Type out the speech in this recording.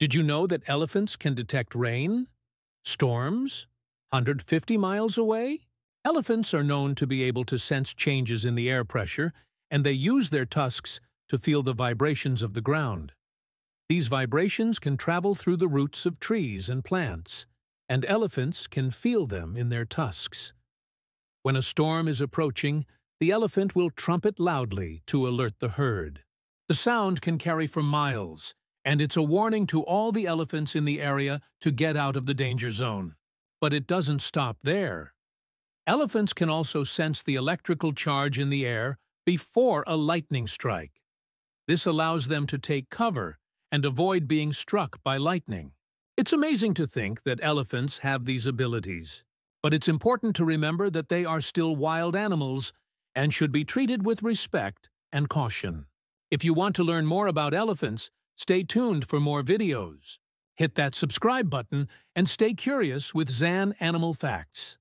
Did you know that elephants can detect rain? Storms? 150 miles away? Elephants are known to be able to sense changes in the air pressure, and they use their tusks to feel the vibrations of the ground. These vibrations can travel through the roots of trees and plants, and elephants can feel them in their tusks. When a storm is approaching, the elephant will trumpet loudly to alert the herd. The sound can carry for miles, and it's a warning to all the elephants in the area to get out of the danger zone. But it doesn't stop there. Elephants can also sense the electrical charge in the air before a lightning strike. This allows them to take cover and avoid being struck by lightning. It's amazing to think that elephants have these abilities, but it's important to remember that they are still wild animals and should be treated with respect and caution. If you want to learn more about elephants, stay tuned for more videos. Hit that subscribe button and stay curious with Zan Animal Facts.